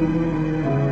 Música